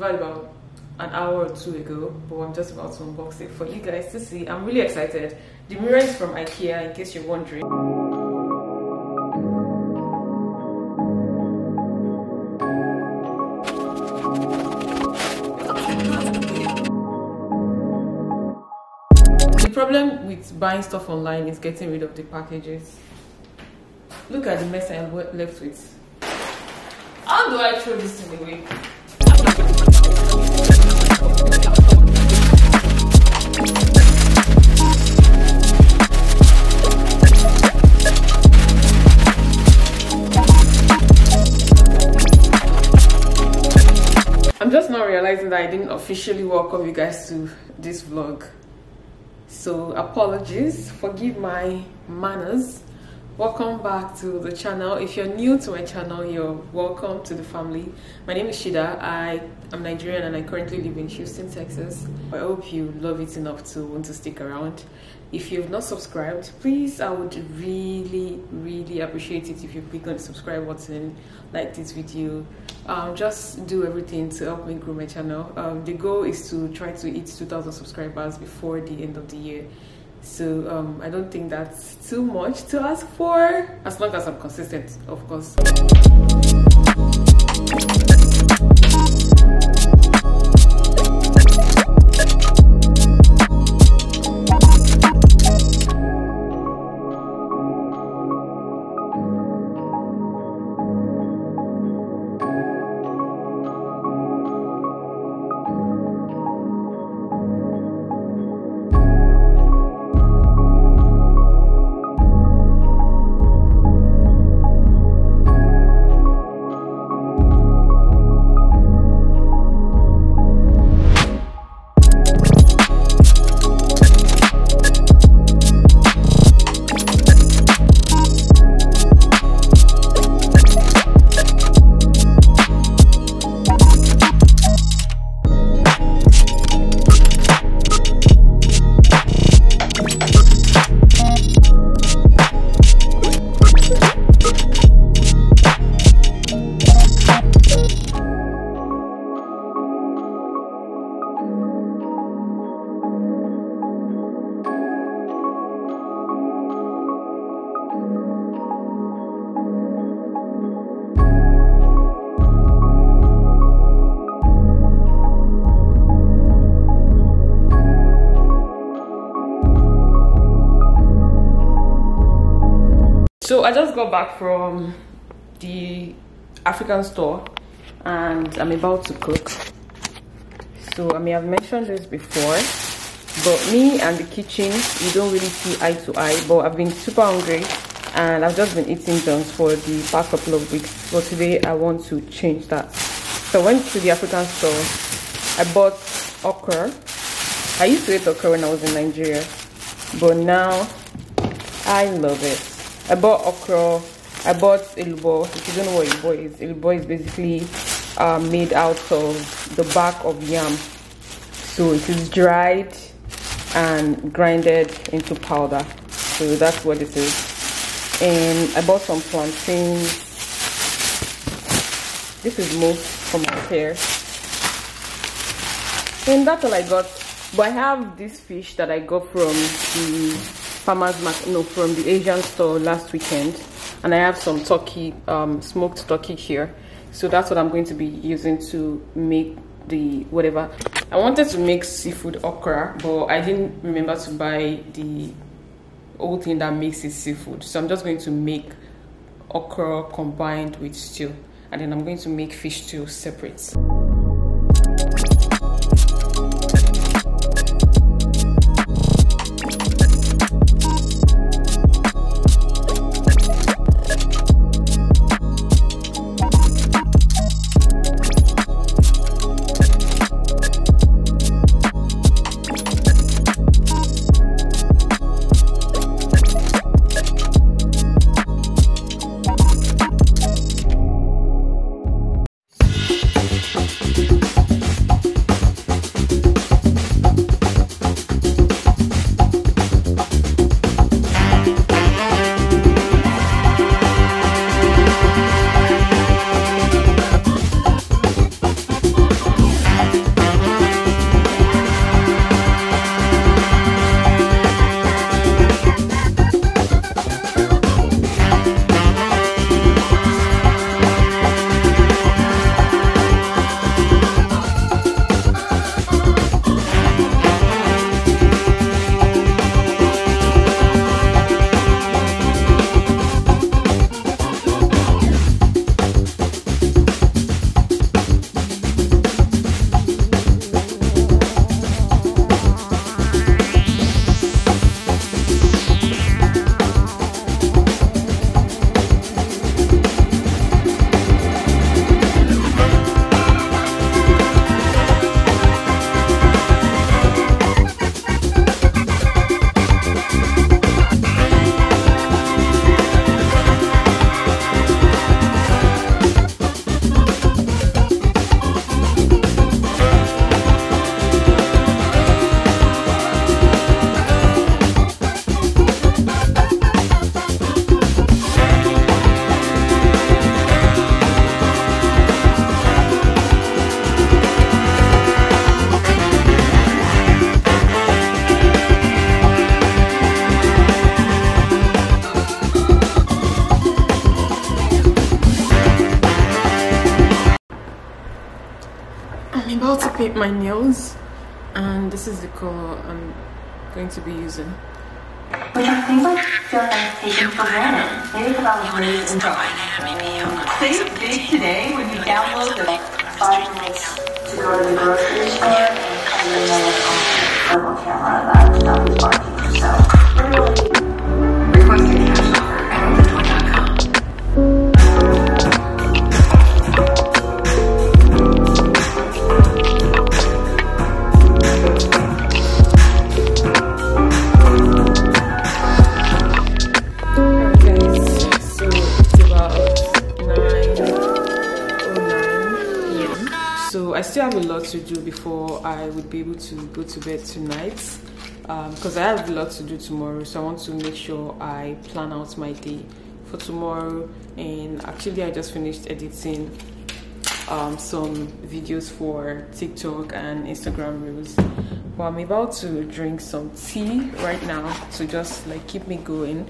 delivered about an hour or two ago, but I'm just about to unbox it for you guys to see. I'm really excited. The mirror is from IKEA, in case you're wondering. The problem with buying stuff online is getting rid of the packages. Look at the mess I'm left with. How do I throw this thing away? I'm just now realizing that I didn't officially welcome you guys to this vlog. So apologies, forgive my manners welcome back to the channel. If you're new to my channel you're welcome to the family. My name is shida. I am nigerian and i currently live in houston texas. I hope you love it enough to want to stick around. If you've not subscribed please i would really really appreciate it if you click on the subscribe button like this video. Um, just do everything to help me grow my channel. Um, the goal is to try to hit 2000 subscribers before the end of the year so um, I don't think that's too much to ask for, as long as I'm consistent, of course. So I just got back from the African store and I'm about to cook. So I may have mentioned this before, but me and the kitchen, we don't really see eye to eye, but I've been super hungry and I've just been eating junk for the past couple of weeks. But today I want to change that. So I went to the African store. I bought okra. I used to eat okra when I was in Nigeria, but now I love it. I bought okra. I bought elubo. If you don't know what elubo is, elubo is basically uh, made out of the back of yam. So it is dried and grinded into powder. So that's what it is. And I bought some plantains. This is most from my hair. And that's all I got. But I have this fish that I got from the farmers market no from the asian store last weekend and i have some turkey um, smoked turkey here. So that's what i'm going to be using to make the whatever. I wanted to make seafood okra but i didn't remember to buy the old thing that makes it seafood. So i'm just going to make okra combined with stew and then i'm going to make fish stew separate my nails and this is the color I'm going to be using. Which I think like feel like taken for granted. Maybe because I was raised drawing. Save big today when you download the five minutes to go to the grocery store and come in there with a thermal camera that that was working. So literally to do before I would be able to go to bed tonight because I have a lot to do tomorrow so I want to make sure I plan out my day for tomorrow and actually I just finished editing um, some videos for TikTok and Instagram reels. But I'm about to drink some tea right now to just like keep me going.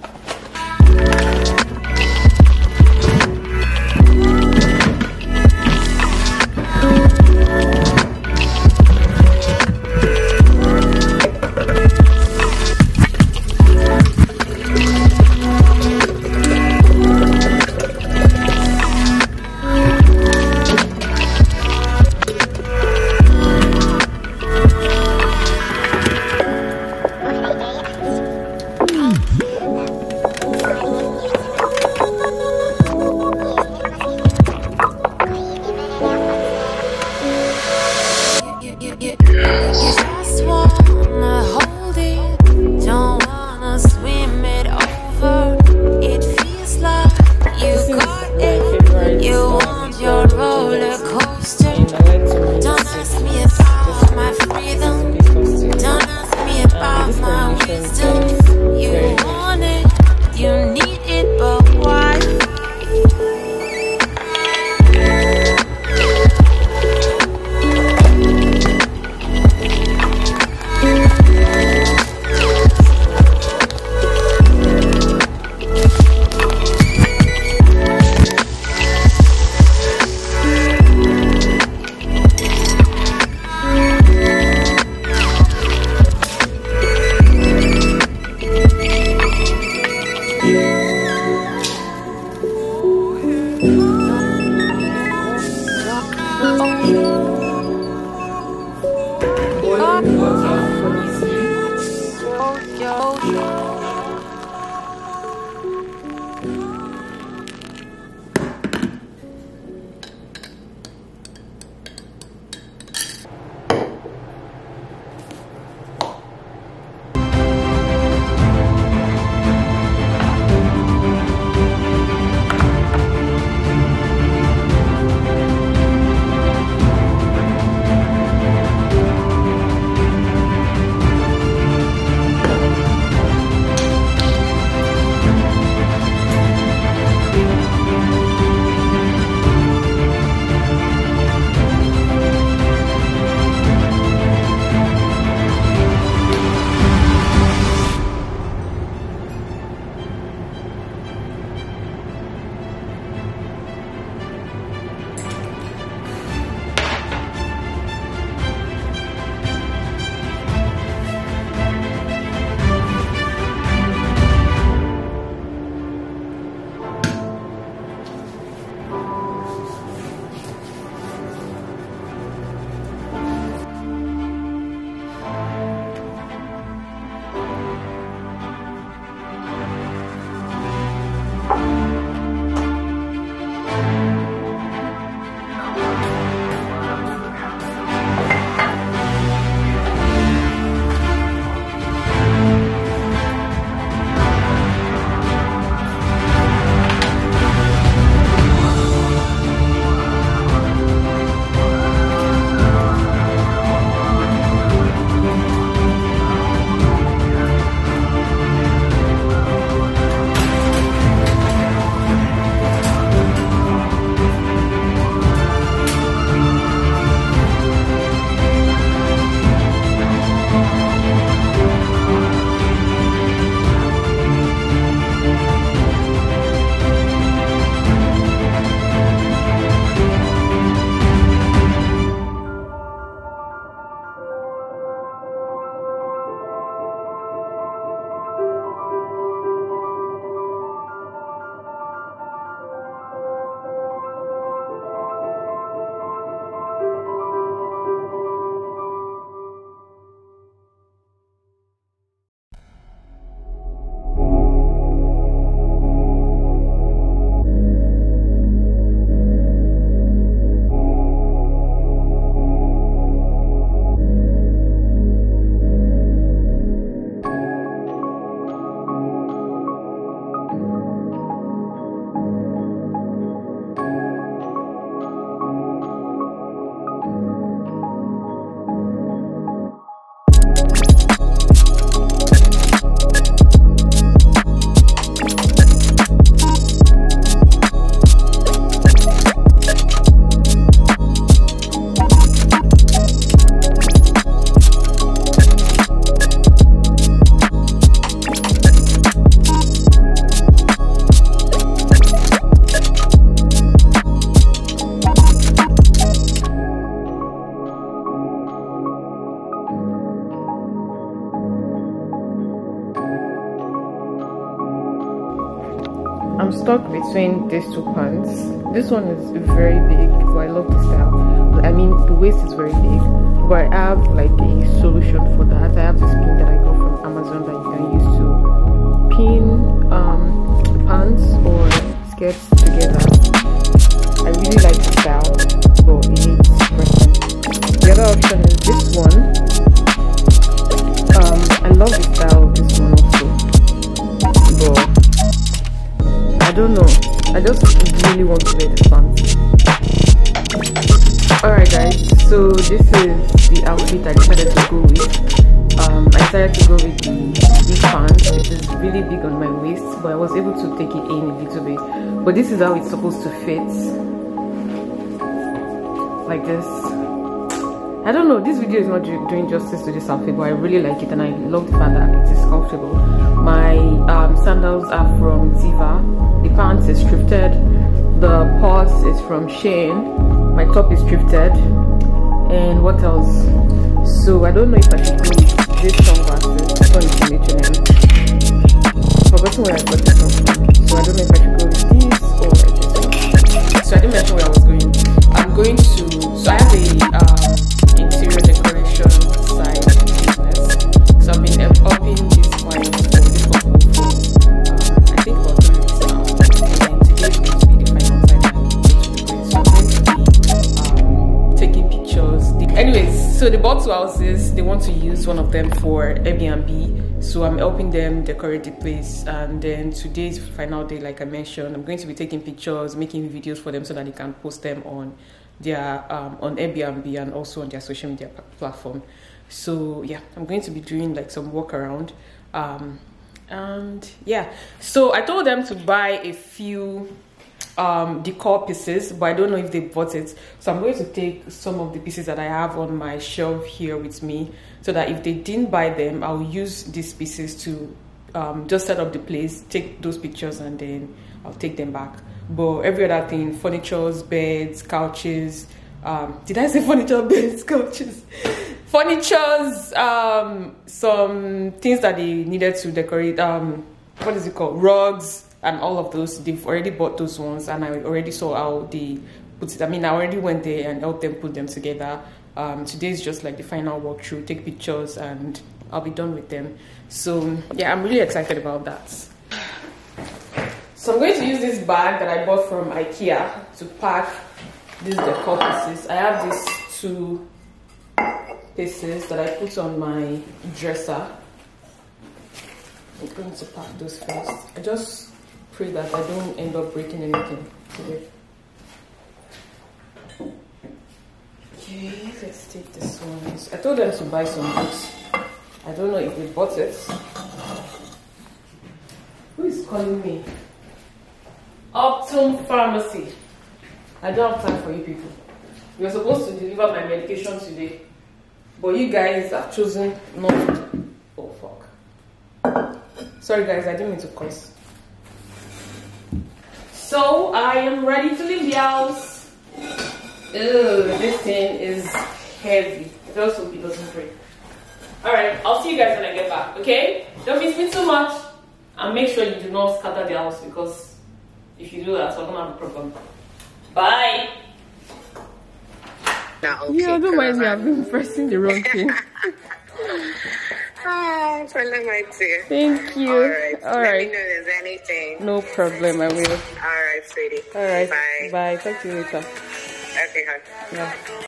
These two pants. This one is very big, but I love the style. I mean, the waist is very big, but I have like a solution for that. I have this pin that I got from Amazon that you can use to pin um, pants or skirts together. Was able to take it in a little bit. But this is how it's supposed to fit. Like this. I don't know, this video is not doing justice to this outfit, but I really like it and I love the fact that it is comfortable. My um, sandals are from Ziva, the pants is thrifted, the purse is from Shein my top is thrifted, and what else? So I don't know if I should go with this sunglasses, this one is from H&M. Forgotten where I got this from, so I don't know if I should go with these or this one. So I didn't mention where I was going. I'm going to, so I have a um, interior decoration side business. So I've been upping this client for this couple for um, I think about three weeks now. And today going to be the final time I'm going to do. So I'm going to be um, taking pictures. The, anyways, so they bought two houses. They want to use one of them for Airbnb. So I'm helping them decorate the place. And then today's final day, like I mentioned, I'm going to be taking pictures, making videos for them so that they can post them on their um, on Airbnb and also on their social media platform. So yeah, I'm going to be doing like some walk around. Um, and yeah, so I told them to buy a few um, decor pieces, but I don't know if they bought it. So I'm going to take some of the pieces that I have on my shelf here with me, so that if they didn't buy them, I'll use these pieces to um, just set up the place, take those pictures, and then I'll take them back. But every other thing furnitures beds couches um, did i say furniture beds couches? Furnitures um, some things that they needed to decorate um, what is it called? Rugs and all of those they've already bought those ones and i already saw how they put it i mean i already went there and helped them put them together um, today is just like the final walkthrough take pictures and i'll be done with them so yeah i'm really excited about that so I'm going to use this bag that I bought from Ikea to pack these decor pieces. I have these two pieces that I put on my dresser. I'm going to pack those first. I just pray that I don't end up breaking anything today. Okay, let's take this one. I told them to buy some books. I don't know if they bought it. Who is calling me? Optum Pharmacy. I don't have time for you people. Were supposed to deliver my medication today, but you guys have chosen not to. Oh fuck. Sorry guys, I didn't mean to curse. So I am ready to leave the house. Ugh, this thing is heavy. I just hope it doesn't break. Alright, I'll see you guys when I get back, okay? Don't miss me too much. And make sure you do not scatter the house because if you do that, so I gonna have a problem. Bye. Not okay, Yeah, don't mind me. I've been pressing the wrong thing. My dear. Thank you. All right. All Let right. me know if there's anything. No problem. I will. All right, sweetie. All right. Bye. Bye. Talk to you later. Okay, hon. Yeah.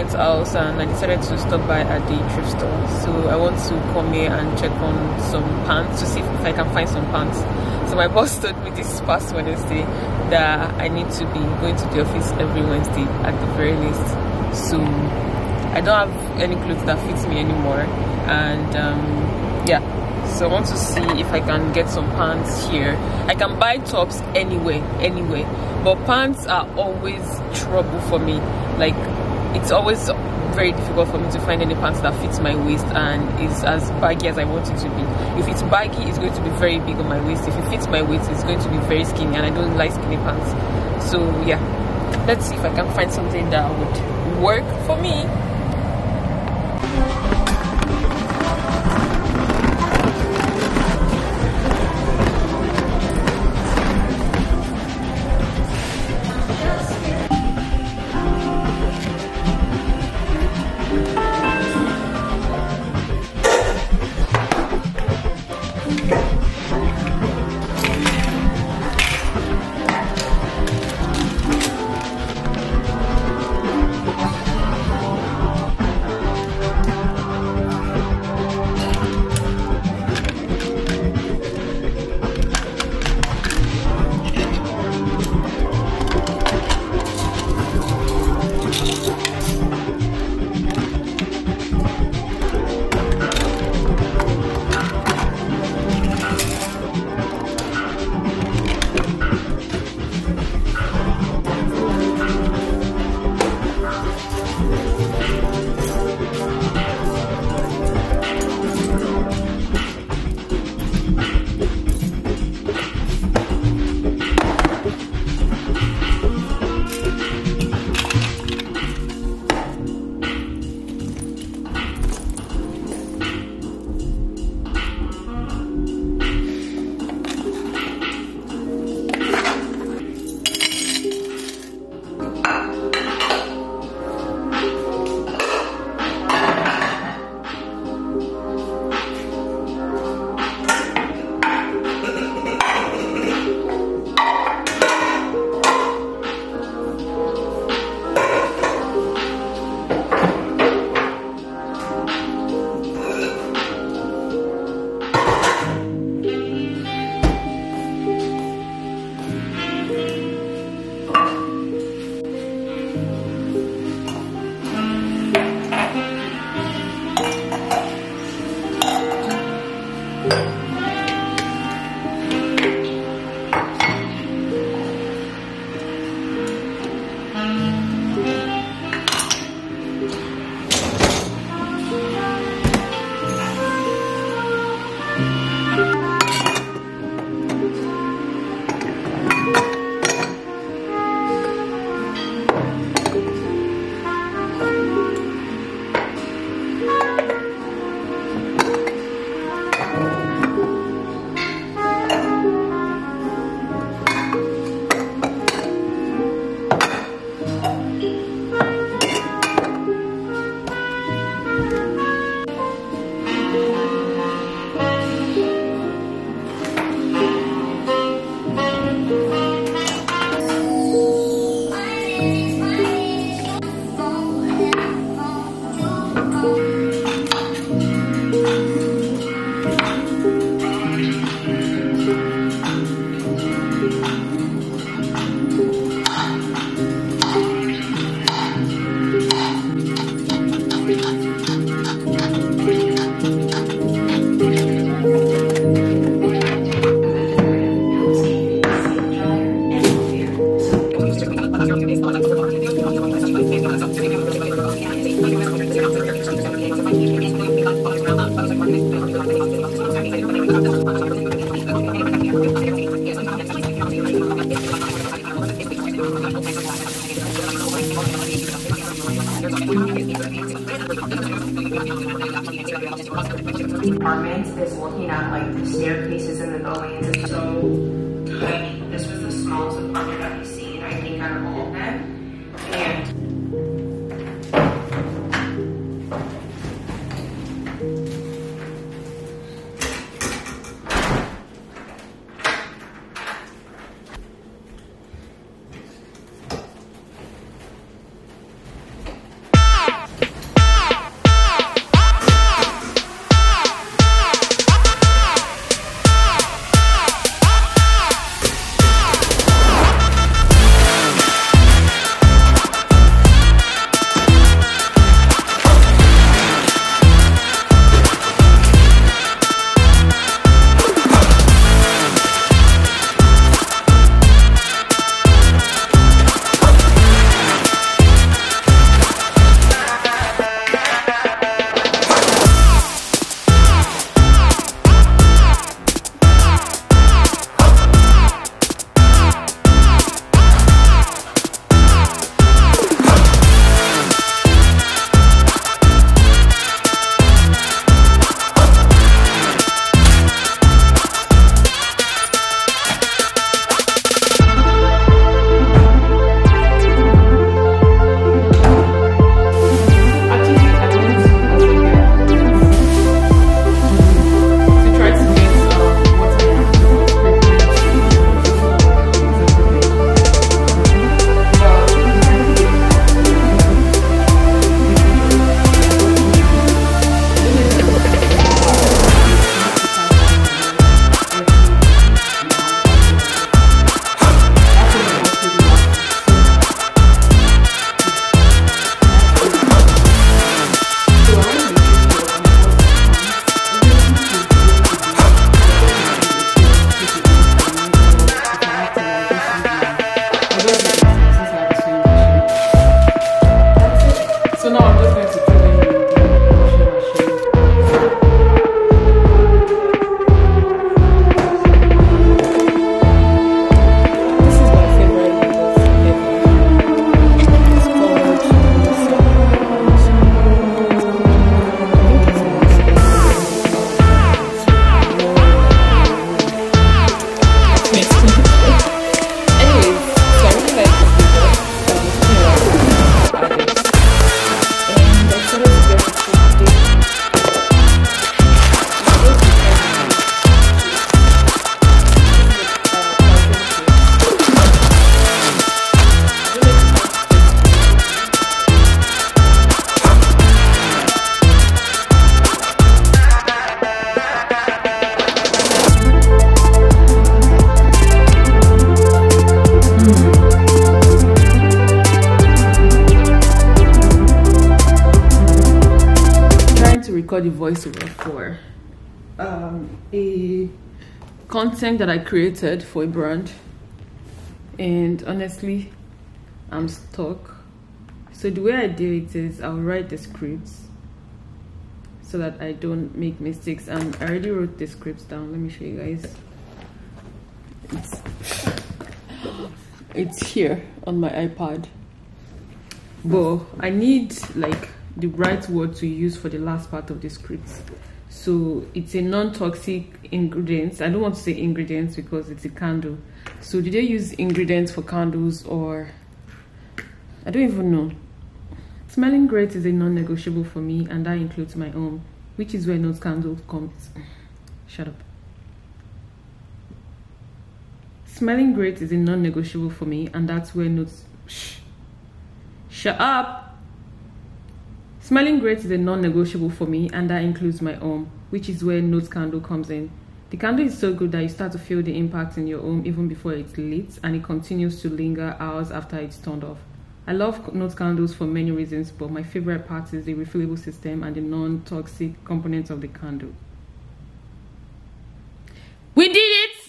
Client's house and I decided to stop by at the thrift store. So I want to come here and check on some pants to see if I can find some pants. So my boss told me this past Wednesday that I need to be going to the office every Wednesday at the very least. So I don't have any clothes that fits me anymore, and um, yeah. So I want to see if I can get some pants here. I can buy tops anywhere, anyway, but pants are always trouble for me. Like it's always very difficult for me to find any pants that fits my waist and is as baggy as I want it to be. If it's baggy, it's going to be very big on my waist. If it fits my waist, it's going to be very skinny, and I don't like skinny pants. So yeah, let's see if I can find something that would work for me. Staircases in the buildings. Voiceover for um, a content that I created for a brand, and honestly, I'm stuck. So the way I do it is I'll write the scripts so that I don't make mistakes. And I already wrote the scripts down. Let me show you guys. It's, it's here on my iPad. But I need like the right word to use for the last part of the scripts. So it's a non-toxic ingredients. I don't want to say ingredients because it's a candle. So did they use ingredients for candles or I don't even know. Smelling great is a non-negotiable for me and that includes my own, which is where Nose Candle comes. Shut up. Smelling great is a non-negotiable for me and that's where Notes... Shh. Shut up! Smelling great is a non-negotiable for me and that includes my home, which is where Note Candle comes in. The candle is so good that you start to feel the impact in your home even before it's lit and it continues to linger hours after it's turned off. I love note candles for many reasons, but my favorite part is the refillable system and the non-toxic components of the candle. We did it!